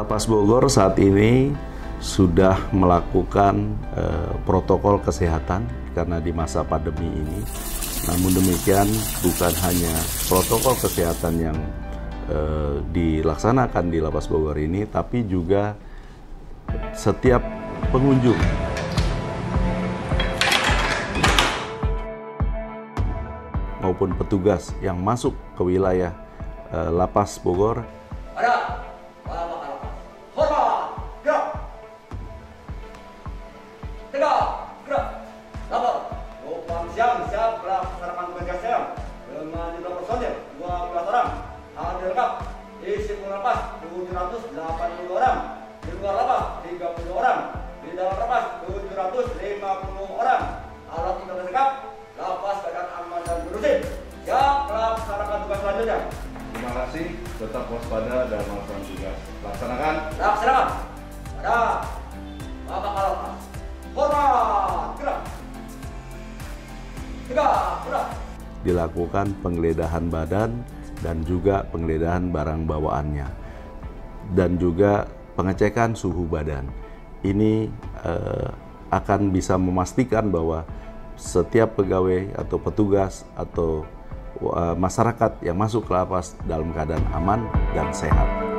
Lapas Bogor saat ini sudah melakukan eh, protokol kesehatan karena di masa pandemi ini. Namun demikian bukan hanya protokol kesehatan yang eh, dilaksanakan di Lapas Bogor ini, tapi juga setiap pengunjung maupun petugas yang masuk ke wilayah eh, Lapas Bogor Ada. Isi pengelola lapas 780 orang. Di luar lapas 30 orang. Di dalam lapas 750 orang. Alat internet lengkap. Lapas keadaan aman dan kondusif. Siap melaksanakan tugas selanjutnya. Terima kasih, tetap waspada dan melakukan tugas. Laksanakan. Laksanakan. Ada. Bapak Kalapas. Hormat. Gerak. Tegak. Gerak. dilakukan penggeledahan badan dan juga penggeledahan barang bawaannya dan juga pengecekan suhu badan. Ini eh, akan bisa memastikan bahwa setiap pegawai atau petugas atau eh, masyarakat yang masuk ke lapas dalam keadaan aman dan sehat.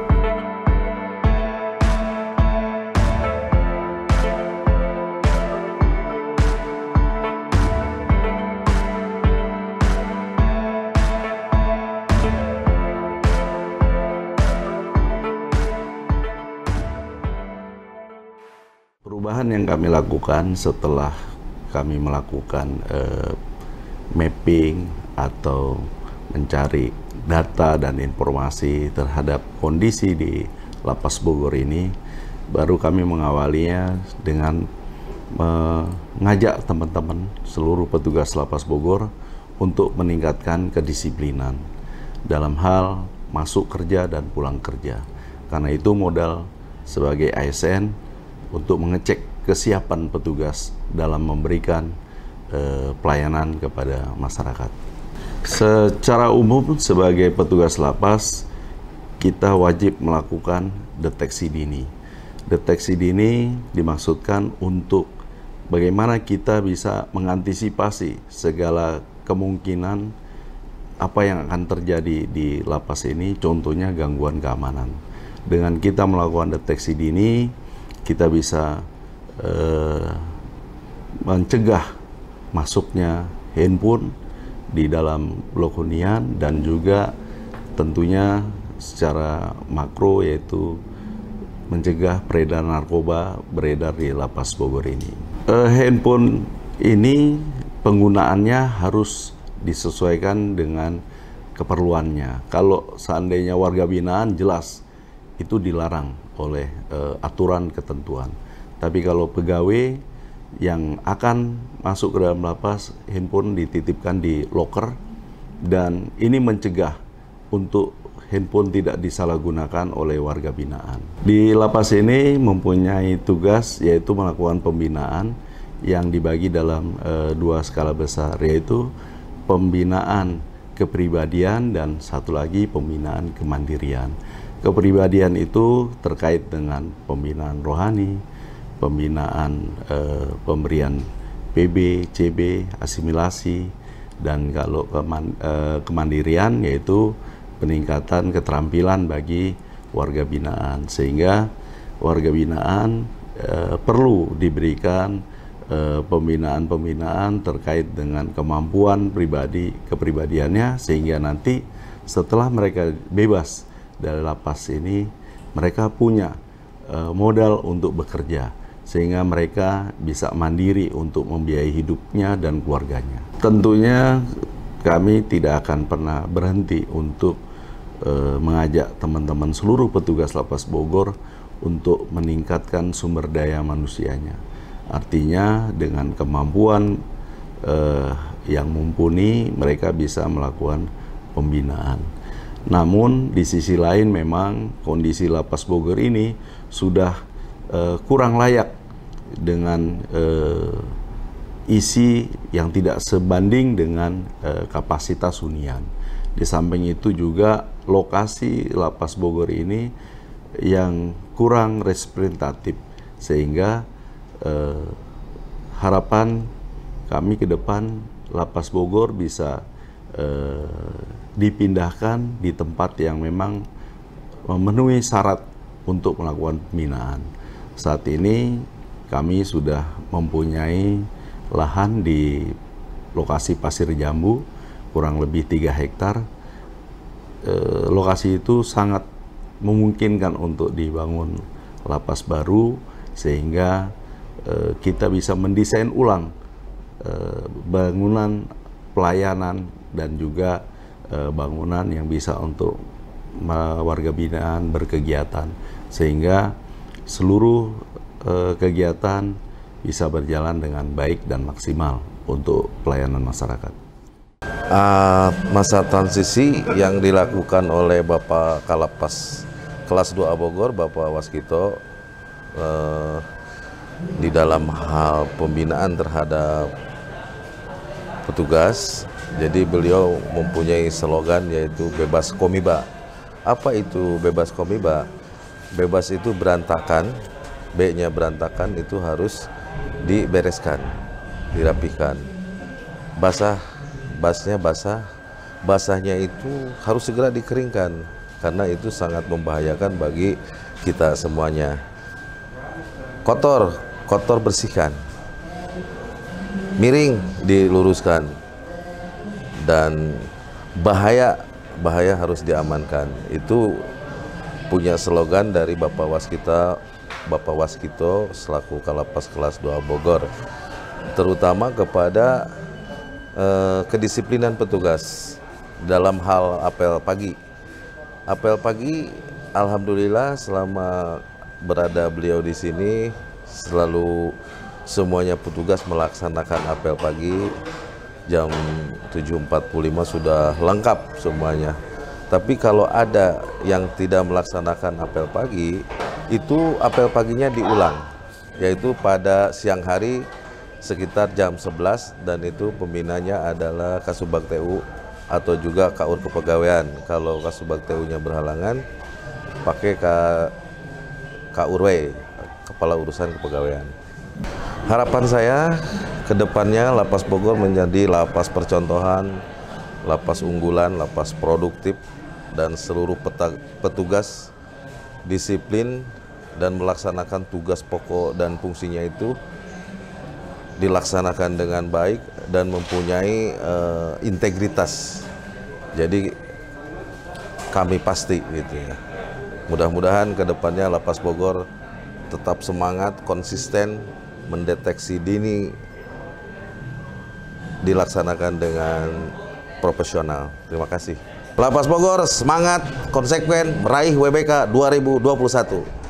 Perubahan yang kami lakukan setelah kami melakukan eh, mapping atau mencari data dan informasi terhadap kondisi di Lapas Bogor ini, baru kami mengawalinya dengan mengajak teman-teman seluruh petugas Lapas Bogor untuk meningkatkan kedisiplinan dalam hal masuk kerja dan pulang kerja. Karena itu modal sebagai ASN untuk mengecek kesiapan petugas dalam memberikan eh, pelayanan kepada masyarakat. Secara umum sebagai petugas lapas kita wajib melakukan deteksi dini. Deteksi dini dimaksudkan untuk bagaimana kita bisa mengantisipasi segala kemungkinan apa yang akan terjadi di lapas ini, contohnya gangguan keamanan. Dengan kita melakukan deteksi dini, kita bisa eh, mencegah masuknya handphone di dalam blok dan juga tentunya secara makro yaitu mencegah peredaran narkoba beredar di lapas Bogor ini. Eh, handphone ini penggunaannya harus disesuaikan dengan keperluannya. Kalau seandainya warga binaan jelas itu dilarang oleh eh, aturan ketentuan. Tapi kalau pegawai yang akan masuk ke dalam lapas, handphone dititipkan di locker dan ini mencegah untuk handphone tidak disalahgunakan oleh warga binaan. Di lapas ini mempunyai tugas yaitu melakukan pembinaan yang dibagi dalam eh, dua skala besar yaitu pembinaan kepribadian dan satu lagi pembinaan kemandirian. Kepribadian itu terkait dengan pembinaan rohani, pembinaan eh, pemberian PB, CB, asimilasi, dan kalau keman, eh, kemandirian yaitu peningkatan keterampilan bagi warga binaan. Sehingga warga binaan eh, perlu diberikan eh, pembinaan-pembinaan terkait dengan kemampuan pribadi kepribadiannya sehingga nanti setelah mereka bebas dari lapas ini mereka punya eh, modal untuk bekerja sehingga mereka bisa mandiri untuk membiayai hidupnya dan keluarganya. Tentunya kami tidak akan pernah berhenti untuk eh, mengajak teman-teman seluruh petugas lapas Bogor untuk meningkatkan sumber daya manusianya. Artinya dengan kemampuan eh, yang mumpuni mereka bisa melakukan pembinaan. Namun di sisi lain memang kondisi lapas Bogor ini sudah eh, kurang layak dengan eh, isi yang tidak sebanding dengan eh, kapasitas hunian. Di samping itu juga lokasi lapas Bogor ini yang kurang representatif sehingga eh, harapan kami ke depan lapas Bogor bisa eh, dipindahkan di tempat yang memang memenuhi syarat untuk melakukan pembinaan. Saat ini kami sudah mempunyai lahan di lokasi Pasir Jambu kurang lebih 3 hektar. E, lokasi itu sangat memungkinkan untuk dibangun lapas baru sehingga e, kita bisa mendesain ulang e, bangunan pelayanan dan juga e, bangunan yang bisa untuk warga binaan berkegiatan sehingga seluruh e, kegiatan bisa berjalan dengan baik dan maksimal untuk pelayanan masyarakat. Uh, masa transisi yang dilakukan oleh Bapak Kalapas kelas 2 Bogor, Bapak Waskito uh, di dalam hal pembinaan terhadap petugas. Jadi beliau mempunyai slogan yaitu bebas komiba. Apa itu bebas komiba? Bebas itu berantakan, B-nya berantakan itu harus dibereskan, dirapikan. Basah, basnya basah, basahnya itu harus segera dikeringkan karena itu sangat membahayakan bagi kita semuanya. Kotor, kotor bersihkan. Miring diluruskan. Dan bahaya, bahaya harus diamankan. Itu punya slogan dari Bapak Waskita Bapak Waskito selaku Kalapas kelas 2 Bogor terutama kepada eh, kedisiplinan petugas dalam hal apel pagi. Apel pagi alhamdulillah selama berada beliau di sini selalu semuanya petugas melaksanakan apel pagi jam 7.45 sudah lengkap semuanya. Tapi kalau ada yang tidak melaksanakan apel pagi, itu apel paginya diulang, yaitu pada siang hari sekitar jam 11 dan itu pembinanya adalah Kasubag TU atau juga KUR Kepegawaian. Kalau Kasubag TU-nya berhalangan, pakai KURW, Kepala Urusan Kepegawaian. Harapan saya ke depannya Lapas Bogor menjadi lapas percontohan, lapas unggulan, lapas produktif, dan seluruh petugas disiplin dan melaksanakan tugas pokok dan fungsinya itu dilaksanakan dengan baik dan mempunyai uh, integritas. Jadi kami pasti gitu ya. Mudah-mudahan ke depannya Lapas Bogor tetap semangat, konsisten, mendeteksi dini dilaksanakan dengan profesional. Terima kasih. Lapas Bogor semangat, konsekuen, meraih WBK 2021.